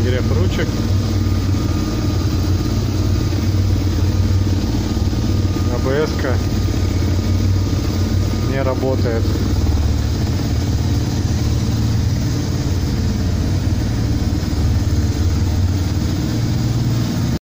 подогрев ручек. АБС не работает.